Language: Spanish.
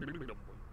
Mm -hmm.